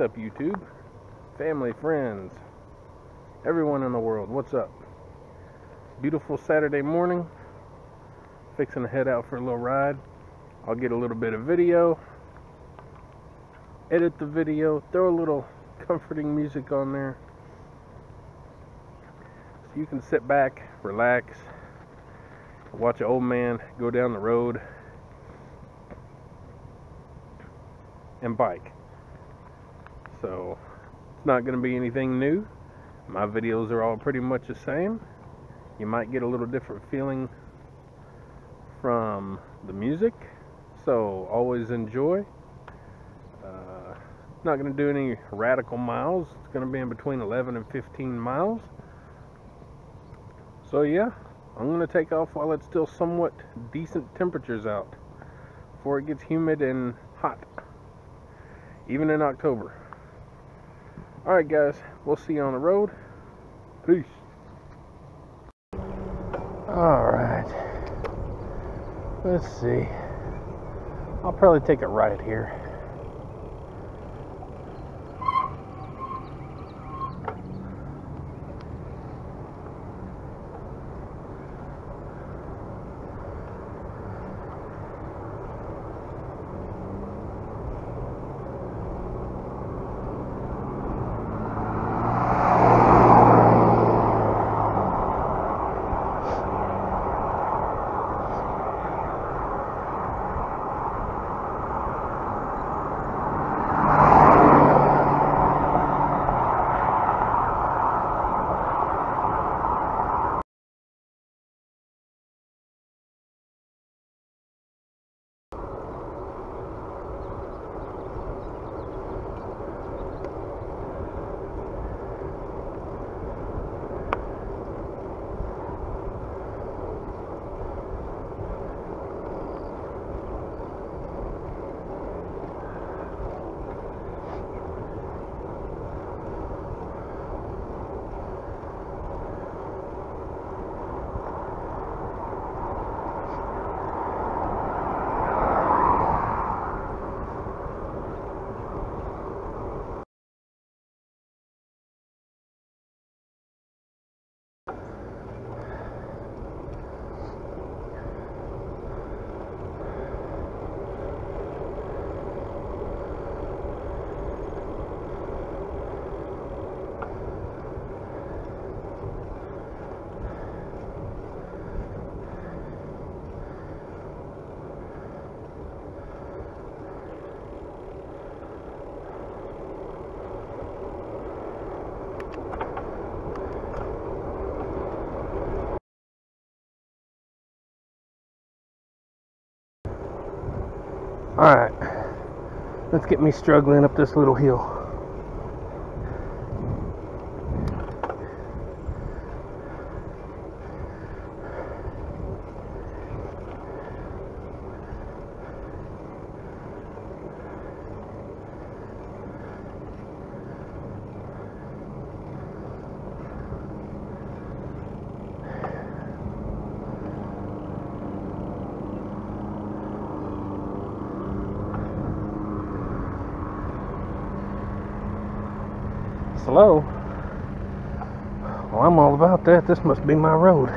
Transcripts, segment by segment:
What's up, YouTube? Family, friends, everyone in the world, what's up? Beautiful Saturday morning. Fixing to head out for a little ride. I'll get a little bit of video, edit the video, throw a little comforting music on there. So you can sit back, relax, watch an old man go down the road and bike. So it's not going to be anything new. My videos are all pretty much the same. You might get a little different feeling from the music. So always enjoy. Uh, not going to do any radical miles. It's going to be in between 11 and 15 miles. So yeah, I'm going to take off while it's still somewhat decent temperatures out before it gets humid and hot even in October. Alright guys, we'll see you on the road. Peace. Alright. Let's see. I'll probably take a right here. Alright, let's get me struggling up this little hill. Slow. Well, I'm all about that. This must be my road.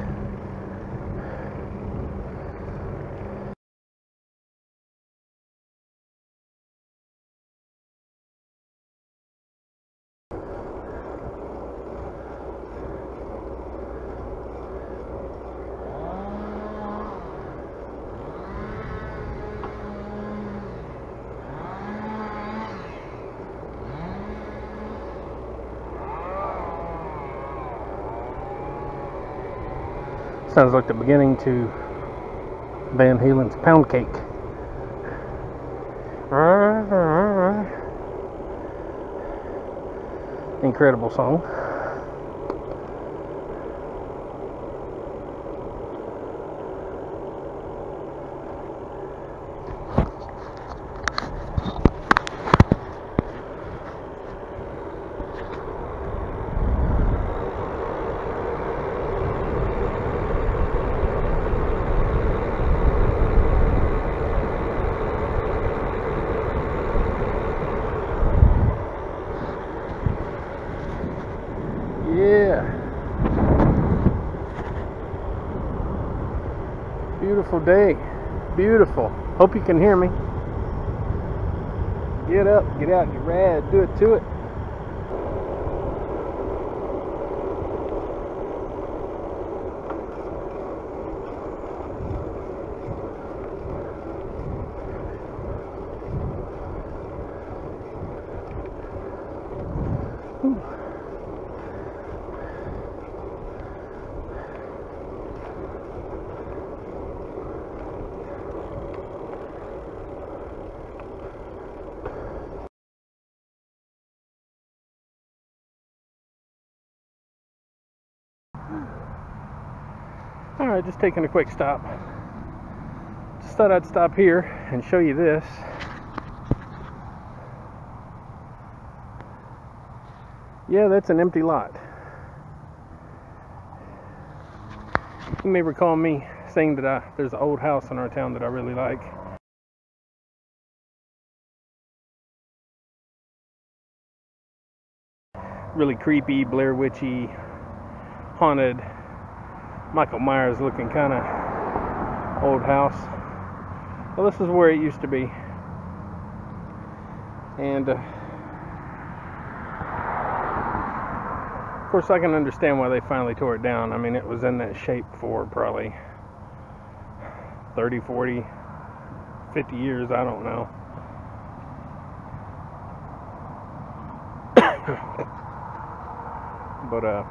Sounds like the beginning to Van Halen's Pound Cake. Incredible song. Beautiful day. Beautiful. Hope you can hear me. Get up, get out, get rad, do it to it. Alright, just taking a quick stop. Just thought I'd stop here and show you this. Yeah, that's an empty lot. You may recall me saying that I, there's an old house in our town that I really like. Really creepy, Blair Witchy, haunted, Michael Myers looking kind of old house. Well, this is where it used to be. And uh, of course, I can understand why they finally tore it down. I mean, it was in that shape for probably 30, 40, 50 years. I don't know. but uh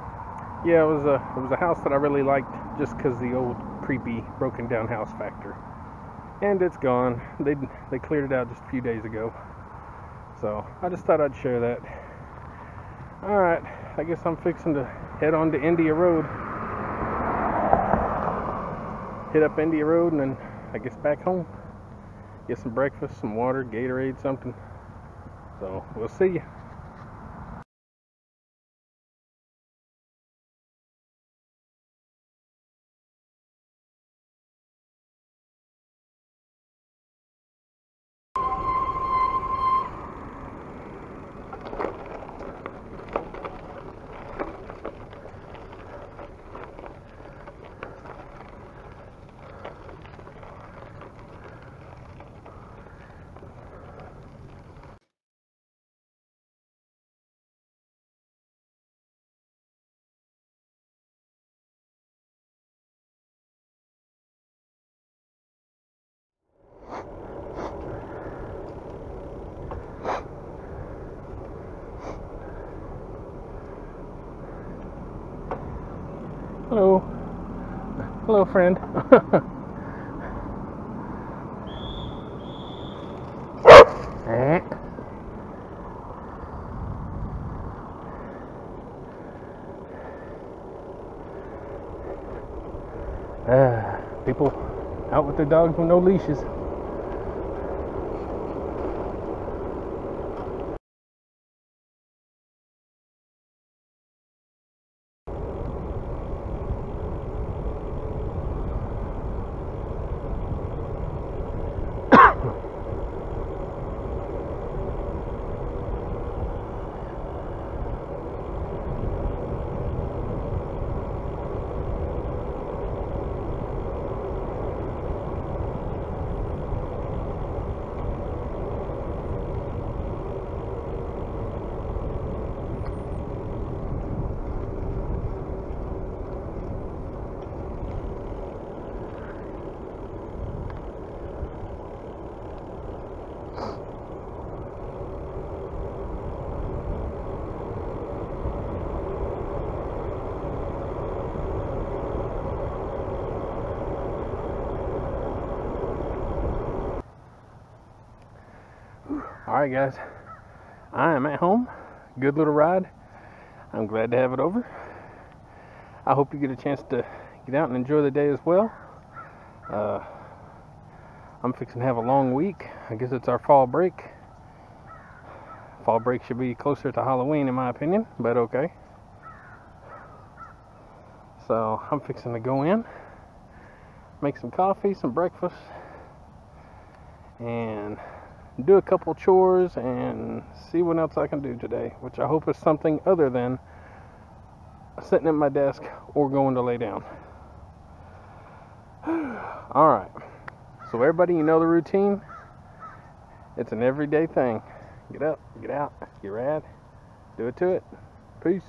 yeah, it was a it was a house that I really liked just because the old creepy broken down house factor. And it's gone. They they cleared it out just a few days ago. So I just thought I'd share that. All right, I guess I'm fixing to head on to India Road. Hit up India Road and then I guess back home. Get some breakfast, some water, Gatorade, something. So we'll see you. Hello. Hello, friend. Ah, people out with their dogs with no leashes. All right, guys. I am at home. Good little ride. I'm glad to have it over. I hope you get a chance to get out and enjoy the day as well. Uh, I'm fixing to have a long week. I guess it's our fall break. Fall break should be closer to Halloween, in my opinion, but okay. So I'm fixing to go in, make some coffee, some breakfast, and do a couple chores and see what else I can do today, which I hope is something other than sitting at my desk or going to lay down. Alright. So everybody, you know the routine. It's an everyday thing. Get up, get out, get rad, do it to it. Peace.